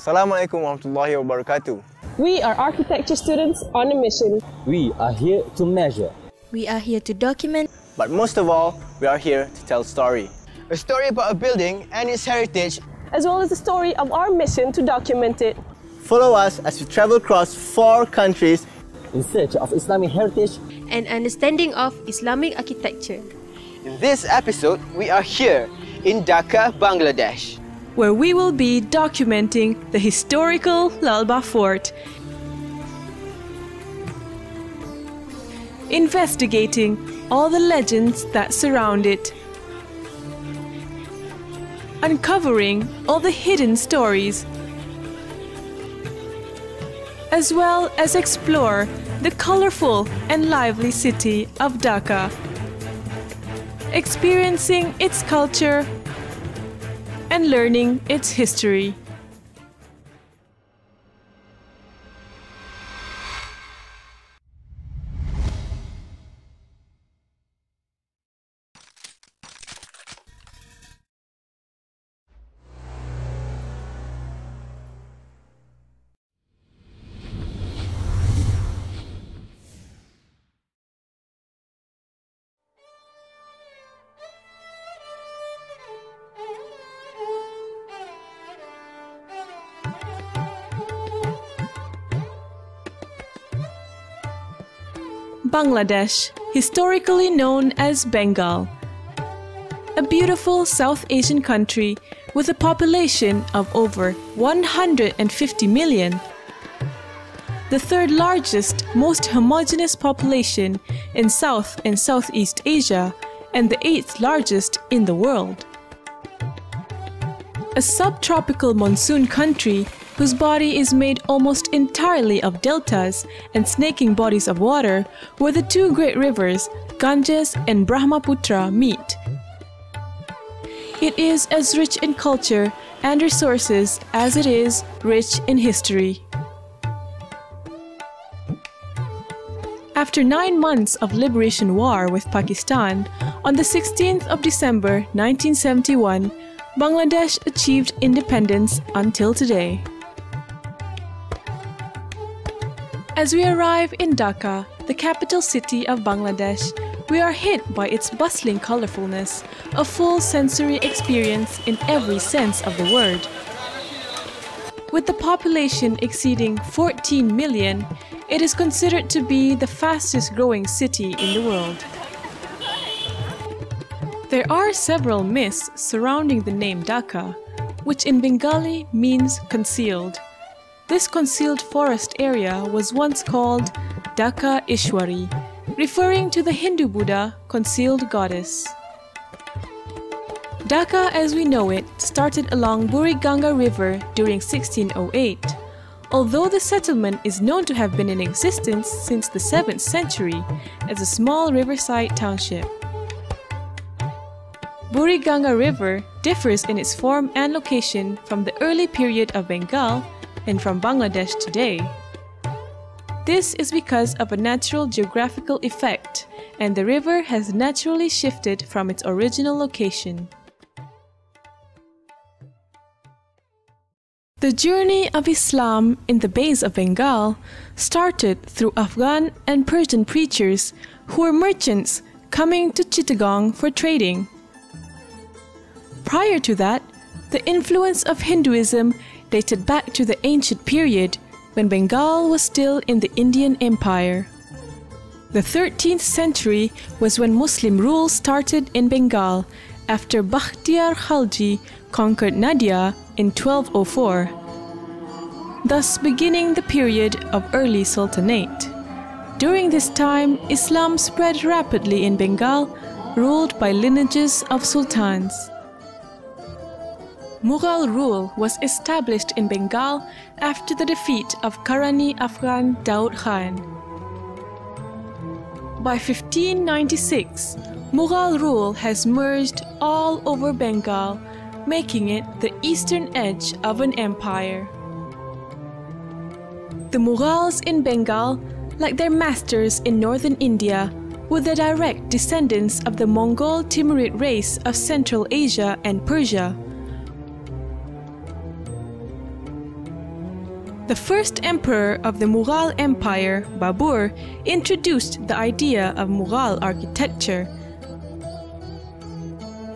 Assalamualaikum warahmatullahi wabarakatuh. We are architecture students on a mission. We are here to measure. We are here to document. But most of all, we are here to tell a story. A story about a building and its heritage, as well as the story of our mission to document it. Follow us as we travel across four countries in search of Islamic heritage and understanding of Islamic architecture. In this episode, we are here in Dhaka, Bangladesh, where we will be documenting the historical Lal Bagh Fort, investigating all the legends that surround it, uncovering all the hidden stories, as well as explore the colorful and lively city of Dhaka, experiencing its culture and learning its history. Bangladesh, historically known as Bengal. A beautiful South Asian country with a population of over 150 million. The third largest, most homogeneous population in South and Southeast Asia, and the eighth largest in the world. A subtropical monsoon country whose body is made almost entirely of deltas and snaking bodies of water, where the two great rivers, Ganges and Brahmaputra, meet. It is as rich in culture and resources as it is rich in history. After nine months of liberation war with Pakistan, on the 16th of December 1971, Bangladesh achieved independence until today. As we arrive in Dhaka, the capital city of Bangladesh, we are hit by its bustling colorfulness, a full sensory experience in every sense of the word. With the population exceeding 14 million, it is considered to be the fastest growing city in the world. There are several myths surrounding the name Dhaka, which in Bengali means concealed. This concealed forest area was once called Dhakeshwari, referring to the Hindu Buddha concealed goddess. Dhaka as we know it started along Buriganga River during 1608, although the settlement is known to have been in existence since the 7th century as a small riverside township. Buriganga River differs in its form and location from the early period of Bengal and from Bangladesh today. This is because of a natural geographical effect, and the river has naturally shifted from its original location. The journey of Islam in the Bays of Bengal started through Afghan and Persian preachers who were merchants coming to Chittagong for trading. Prior to that, the influence of Hinduism dated back to the ancient period when Bengal was still in the Indian Empire. The 13th century was when Muslim rule started in Bengal after Bakhtiar Khalji conquered Nadia in 1204, thus beginning the period of early sultanate. During this time, Islam spread rapidly in Bengal, ruled by lineages of sultans. Mughal rule was established in Bengal after the defeat of Karani Afghan Daud Khan. By 1596, Mughal rule has merged all over Bengal, making it the eastern edge of an empire. The Mughals in Bengal, like their masters in northern India, were the direct descendants of the Mongol Timurid race of Central Asia and Persia. The first emperor of the Mughal Empire, Babur, introduced the idea of Mughal architecture.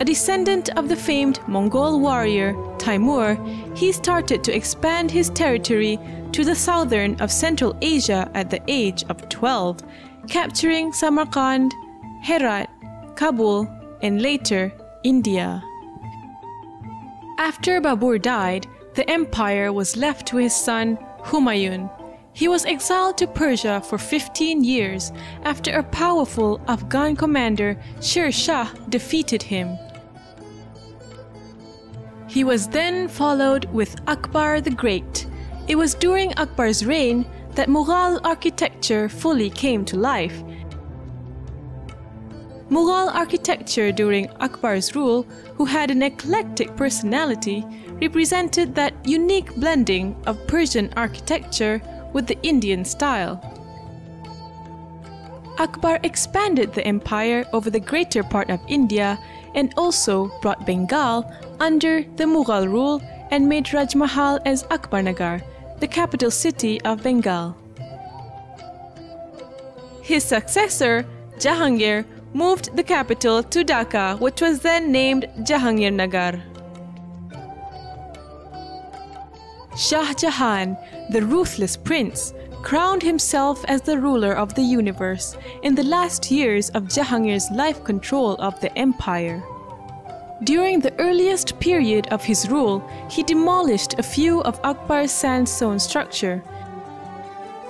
A descendant of the famed Mongol warrior Timur, he started to expand his territory to the southern of Central Asia at the age of 12, capturing Samarkand, Herat, Kabul, and later India. After Babur died, the empire was left to his son Humayun. He was exiled to Persia for 15 years after a powerful Afghan commander Sher Shah defeated him. He was then followed with Akbar the Great. It was during Akbar's reign that Mughal architecture fully came to life. Mughal architecture during Akbar's rule, who had an eclectic personality, represented that unique blending of Persian architecture with the Indian style. Akbar expanded the empire over the greater part of India and also brought Bengal under the Mughal rule and made Rajmahal as Akbarnagar, the capital city of Bengal. His successor, Jahangir, moved the capital to Dhaka, which was then named Jahangirnagar. Shah Jahan, the ruthless prince, crowned himself as the ruler of the universe in the last years of Jahangir's life control of the empire. During the earliest period of his rule, he demolished a few of Akbar's sandstone structure.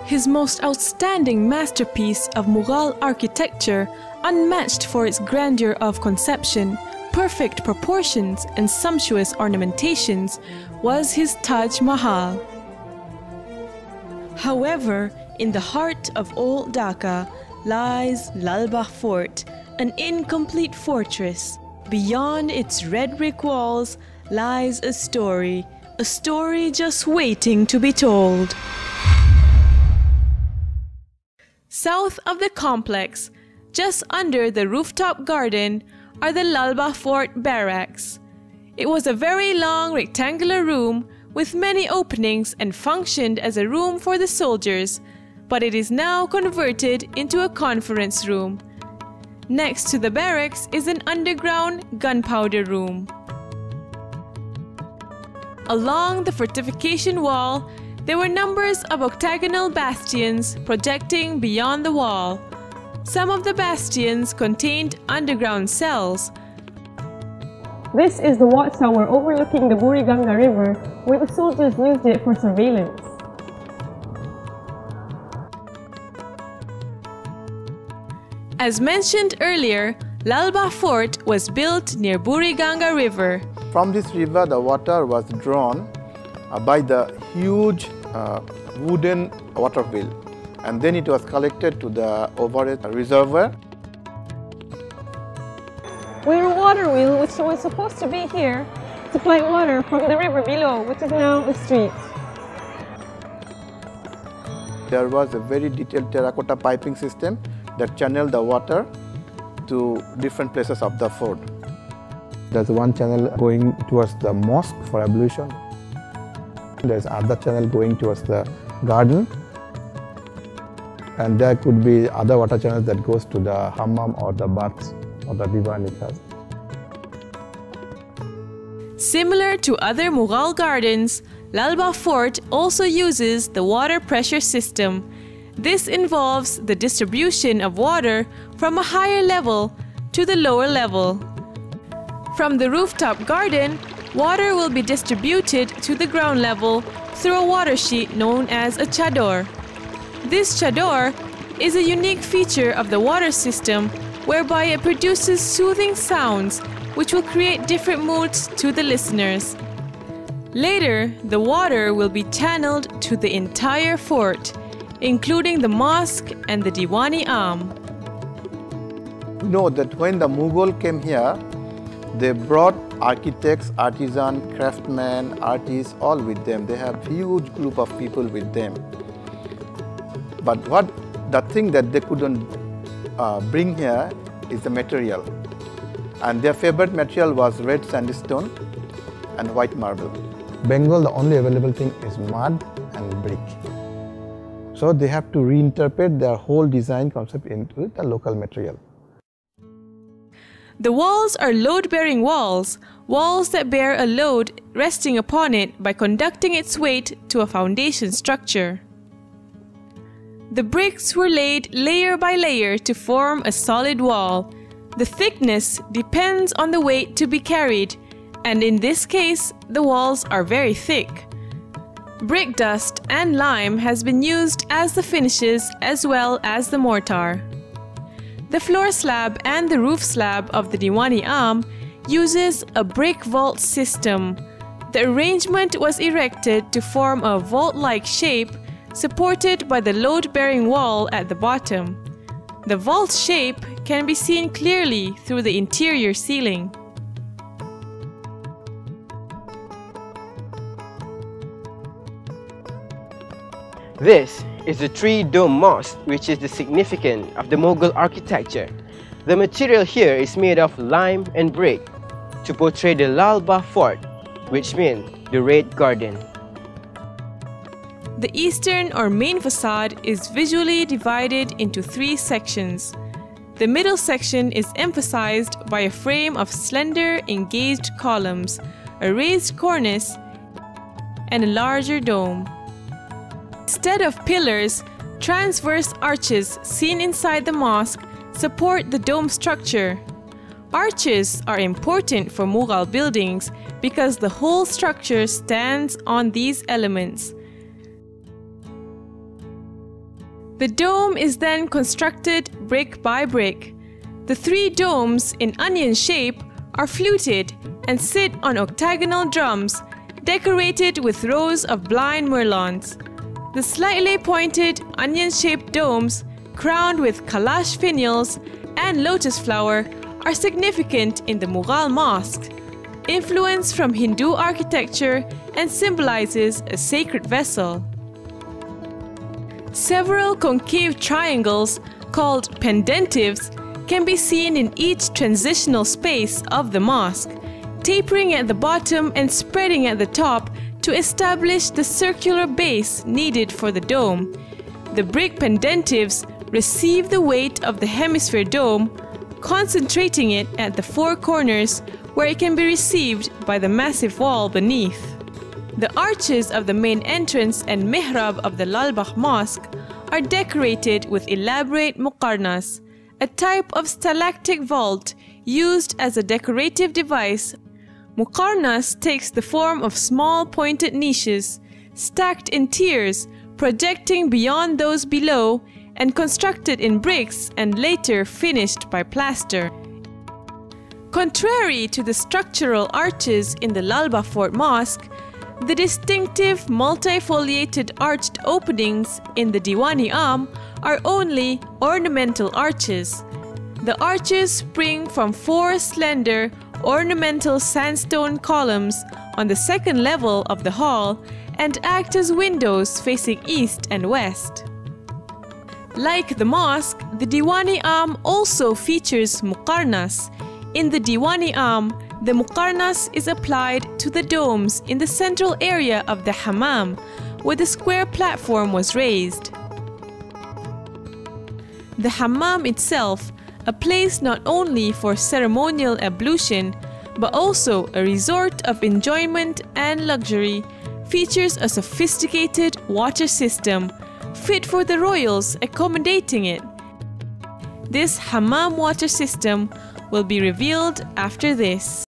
His most outstanding masterpiece of Mughal architecture, unmatched for its grandeur of conception, perfect proportions, and sumptuous ornamentations, was his Taj Mahal. However, in the heart of old Dhaka lies Lal Bagh Fort, an incomplete fortress Beyond its red brick walls lies a story, a story just waiting to be told. South of the complex, just under the rooftop garden, are the Lal Bagh Fort barracks. It was a very long rectangular room with many openings and functioned as a room for the soldiers, but it is now converted into a conference room. Next to the barracks is an underground gunpowder room. Along the fortification wall, there were numbers of octagonal bastions projecting beyond the wall. Some of the bastions contained underground cells. This is the watchtower overlooking the Buriganga River, where the soldiers used it for surveillance. As mentioned earlier, Lal Bagh Fort was built near Buriganga River. From this river, the water was drawn uh, by the huge uh, wooden water wheel and then it was collected to the overhead reservoir. We're a water wheel which was supposed to be here to supply water from the river below, which is now the street. There was a very detailed terracotta piping system that channeled the water to different places of the fort. There's one channel going towards the mosque for ablution. There's other channel going towards the garden. And there could be other water channels that goes to the hammam or the baths or the vivanikas. Similar to other Mughal gardens, Lal Bagh Fort also uses the water pressure system this involves the distribution of water from a higher level to the lower level. From the rooftop garden, water will be distributed to the ground level through a water sheet known as a chador. This chador is a unique feature of the water system whereby it produces soothing sounds which will create different moods to the listeners. Later, the water will be channeled to the entire fort including the mosque and the Diwani Am. Know that when the Mughal came here, they brought architects, artisans, craftsmen, artists, all with them. They have huge group of people with them. But what the thing that they couldn't uh, bring here is the material. And their favorite material was red sandstone and white marble. Bengal, the only available thing is mud and brick. So they have to reinterpret their whole design concept into the local material. The walls are load bearing walls, walls that bear a load resting upon it by conducting its weight to a foundation structure. The bricks were laid layer by layer to form a solid wall. The thickness depends on the weight to be carried, and in this case, the walls are very thick. Brick dust and lime has been used as the finishes as well as the mortar. The floor slab and the roof slab of the Diwani Am uses a brick vault system. The arrangement was erected to form a vault-like shape supported by the load-bearing wall at the bottom. The vault shape can be seen clearly through the interior ceiling. This is the three-dome mosque, which is the significance of the Mughal architecture. The material here is made of lime and brick to portray the Lal Bagh Fort, which means the Red Garden. The eastern or main facade is visually divided into three sections. The middle section is emphasized by a frame of slender engaged columns, a raised cornice, and a larger dome. Instead of pillars, transverse arches seen inside the mosque support the dome structure. Arches are important for Mughal buildings because the whole structure stands on these elements. The dome is then constructed brick by brick. The three domes in onion shape are fluted and sit on octagonal drums decorated with rows of blind merlons. The slightly pointed onion-shaped domes, crowned with kalash finials and lotus flower, are significant in the Mughal mosque, influence from Hindu architecture and symbolizes a sacred vessel. Several concave triangles, called pendentives, can be seen in each transitional space of the mosque, tapering at the bottom and spreading at the top to establish the circular base needed for the dome. The brick pendentives receive the weight of the hemisphere dome, concentrating it at the four corners where it can be received by the massive wall beneath. The arches of the main entrance and mihrab of the Lal Bagh Mosque are decorated with elaborate muqarnas, a type of stalactite vault used as a decorative device Muqarnas takes the form of small pointed niches, stacked in tiers, projecting beyond those below and constructed in bricks and later finished by plaster. Contrary to the structural arches in the Lal Bagh Fort Mosque, the distinctive multifoliated arched openings in the Diwani Am are only ornamental arches. The arches spring from four slender ornamental sandstone columns on the second level of the hall and act as windows facing east and west. Like the mosque, the Diwani Am also features muqarnas. In the Diwani Am, the muqarnas is applied to the domes in the central area of the hammam, where the square platform was raised. The hammam itself a place not only for ceremonial ablution, but also a resort of enjoyment and luxury, features a sophisticated water system fit for the royals accommodating it. This hammam water system will be revealed after this.